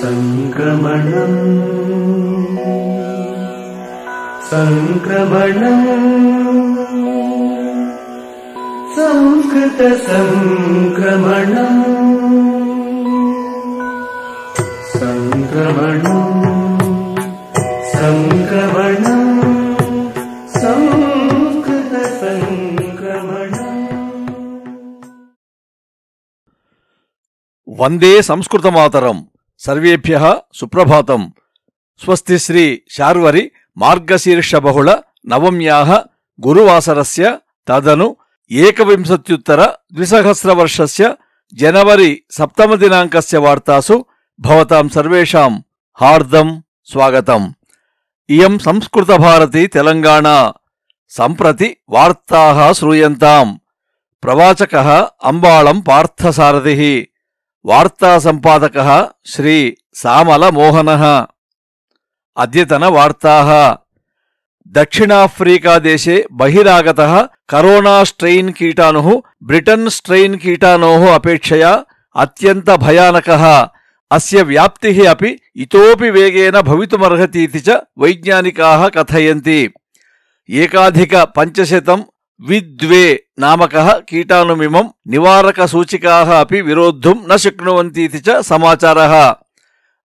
सङ्क्रमणम् सङ्क्रमणम् संस्कृतसङ्क्रमणम् सङ्क्रमणम् सङ्क्रमणम् संस्कृतसङ्क्रमणम् वन्दे संस्कृतमातरम्। సర్వేభ్య సుప్రభాతం. స్వస్తి శ్రీ శార్వరి మార్గశీర్ష బహుళ నవమ్యాః గురువాసరస్య తదను ఏకవింశత్యుత్తర ద్విసహస్రవర్షస్య జనవరి సప్తమదినాంకస్య వార్తాసు భవతాం సర్వేషాం హార్దం స్వాగతం. ఇయం సంస్కృతభారతి తెలంగాణ. సంప్రతి వార్తాः శ్రూయంతాం. ప్రవాచక అంబాళం పార్థసారథి. వార్తాసంపాదక శ్రీ సామలమోహన అద్యతన వార్తా దక్షిణాఫ్రికాదేశే బహిరాగత కరోనా స్ట్రెయిన్ కీటాను బ్రిటన్ స్ట్రెయిన్ కీటానో అపేక్షయా అత్యంత భయానక. అస్య వ్యాప్తి అపి ఇతోపి వేగేన భవితుమర్హతీతి చ వైజ్ఞానికా కథయంతి. ఏకాధిక పంచశతం విద్వే నామక కీటానుమిమం నివారక సూచికా అపి విరోద్ధుం న శక్నువంతీతి చ సమాచారः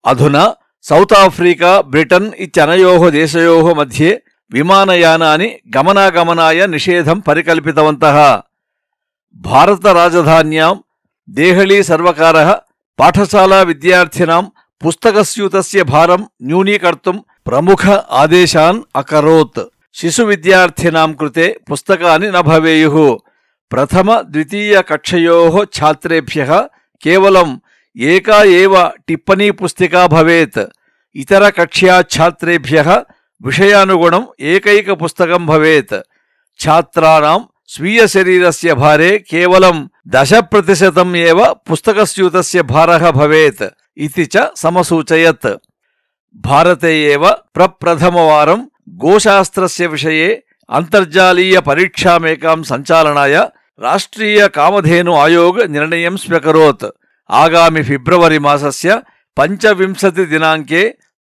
అధునా సౌత్ ఆఫ్రికా బ్రిటన్ ఇత్యనయోः దేశయోः మధ్యే విమానయానాని గమనాగమనాయ నిషేధం పరికల్పితవంతः భారత రాజధాన్యాం దేహళీ సర్వకార పాఠశాలా విద్యార్థినాం పుస్తకస్యూతస్య భారం న్యూనీకర్తుం ప్రముఖ ఆదేశాన్ అకరోత్ శిశు విద్యార్థినాం కృతే పుస్తకాన్ని న భవేయుః. ప్రథమ ద్వితీయ కక్షయోः ఛాత్రేభ్యः కేవలం ఏకా ఏవ టిప్పణీ పుస్తికా భవేత్. ఇతర కక్ష్యా ఛాత్రేభ్యः విషయానుగుణం ఏకైక పుస్తకం భవేత్. ఛాత్రాణం స్వీయ శరీరస్య భారే కేవలం దశ ప్రతిశతం ఏవ పుస్తకస్యూతస్య భారः భవేత్ ఇది చ సమసూచయత్. భారతే ఏవ ప్రప్రథమవారం గోశాస్త్రస్య విషయే అంతర్జాలీయ పరీక్షామేకాం సంచాలనాయ రాష్ట్రీయ కామధేను ఆయోగ్ నిర్ణయం స్వ్యకరోత్ ఆగామి ఫిబ్రవరి మాసస్య పంచవింశతి దినాంకే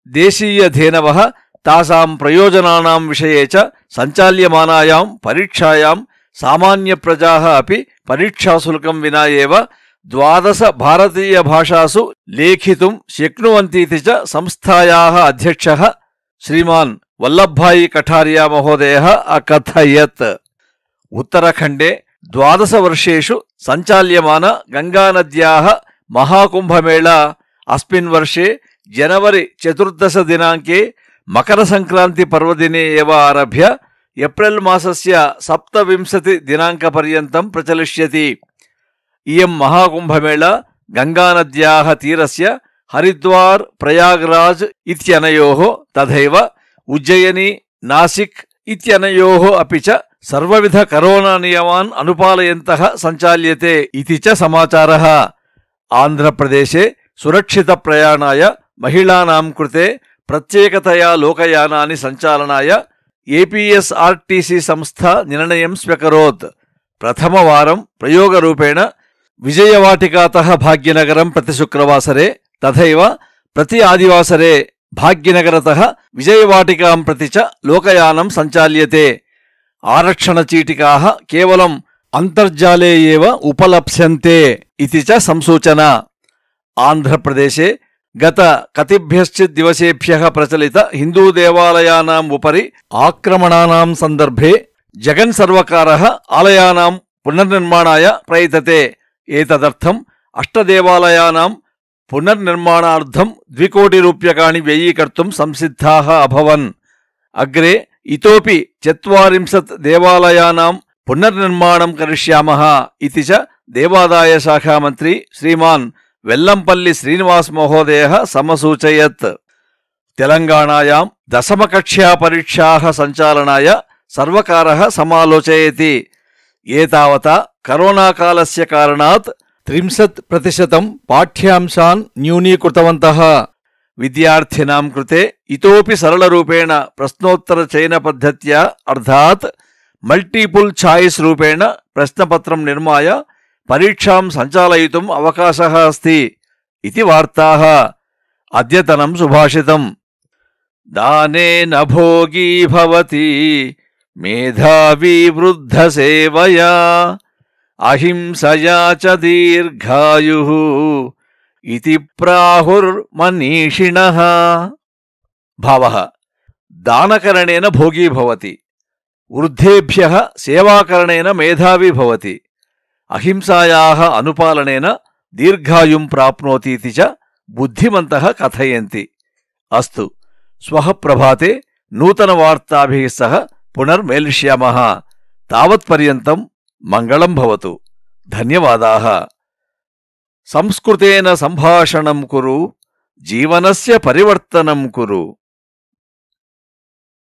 దేశీయధేనవः తాసాం ప్రయోజనానాం విషయే చ సంచాల్యమానాయాం పరీక్షాయాం సామాన్యప్రజాः అపి పరీక్షాశుల్కం వినా ఏవ ద్వాదశ భారతీయభాషాసు లేఖితుం శక్నువంతీతి చ సంస్థాయాः అధ్యక్షः. శ్రీమాన్ వల్లభాయి కఠారియా మహోదయ అకథయత్. ఉత్తరాఖండే ద్వాదశవర్షేషు సంచాల్యమాన గంగానద్యా మహాకుంభమేళా. అస్మిన్ వర్షే జనవరి చతుర్దశ దినాంకే మకర సంక్రాంతి పర్వదినే ఏవ ఆరభ్య. ఏప్రిల్ మాసస్య సప్తవింశతి దినాంకపర్యంతం ప్రచలిష్యతి. ఇయం మహాకుంభమేళా గంగానద్యా తీరస్య హరిద్వార్ ప్రయాగ్రాజ్ ఇత్యనయో తథైవ ఉజ్జయిని నాసిక్ ఇత్యనయోः అపి చ సర్వవిధ కరోనా నియమాన్ అనుపాలయంత సంచాల్యతే ఇది చ సమాచార. ఆంధ్రప్రదేశే సురక్షిత ప్రయాణాయ మహిళానాం కృతే ప్రత్యేకతయా లోకయానాని సంచాలనాయ ఏపీఎస్ఆర్టీసీ సంస్థ నిర్ణయం స్వ్యకరోత్. ప్రథమవారం ప్రయోగరూపేణ విజయవాటికాత భాగ్యనగరం ప్రతి శుక్రవాసరే తథైవ ప్రతి ఆదివాసరే భాగ్యనగరతః విజయవాటికాం ప్రతి చ లోకయానం సంచాల్యతే. ఆరక్షణచీటికాः కేవలం అంతర్జాలే ఏవ ఉపలప్స్యంతే ఇది చ సంసూచన. ఆంధ్రప్రదేశే గత కతిభ్యశ్చిత్ దివసేభ్యः ప్రచలిత హిందూదేవాలయానాం ఉపరి ఆక్రమణానాం సందర్భే జగన్ సర్వకారः ఆలయానాం పునర్నిర్మాణాయ ప్రయతతే. ఏతదర్థం అష్టదేవాలయానాం పునర్నిర్మాణార్థం ద్వికోటి రూప్యకాణి వ్యయీకర్తుం సంసిద్ధాः అభవన్. అగ్రే ఇతోపి చత్వారింశత్ దేవాలయానాం పునర్నిర్మాణం కరిష్యామः ఇది చ దేవాదాయ శాఖామంత్రి శ్రీమాన్ వెల్లంపల్లి శ్రీనివాస్ మహోదయः సమసూచయత్. తెలంగాణాయాం దశమకక్ష్యా పరీక్షాः సంచాలనాయ సర్వకారः సమాలోచయతి. ఏతావత కరోనాకాలస్య కారణాత్ త్రింశత్ ప్రతిశతం పాఠ్యాంశాన్ న్యూనీకృతవంతः. విద్యార్థినాం కృతే ఇతోపి సరళరూపేణ ప్రశ్నోత్తర చయన పద్ధత్యా అర్థాత్ మల్టిపుల్ ఛాయిస్ రూపేణ ప్రశ్నపత్రం నిర్మాయ పరీక్షాం సంచాలయితుం అవకాశः అస్తి ఇది వార్తాः. అద్యతనం సుభాషితం. దానేన భోగీ భవతి మేధావీ వృద్ధ సేవయా అహింసయా చ దీర్ఘాయు ఇది ప్రాహుర్మనీషిణ భావ దానకరణేన భోగీ భవతి వృద్ధేభ్య సేవాకరణేన మేధావి భవతి అహింసాయా అనుపాలనేన దీర్ఘాయుం ప్రాప్నోతీతి చ బుద్ధిమంత కథయంతి. అస్తు శ్వః ప్రభాతే నూతనవార్తాభిः సహ పునర్మేలిష్యామ తావత్పర్యంతం మంగళం భవతు. ధన్యవాదాः. సంస్కృతేన సంభాషణం కురు. జీవనస్య పరివర్తనం కురు.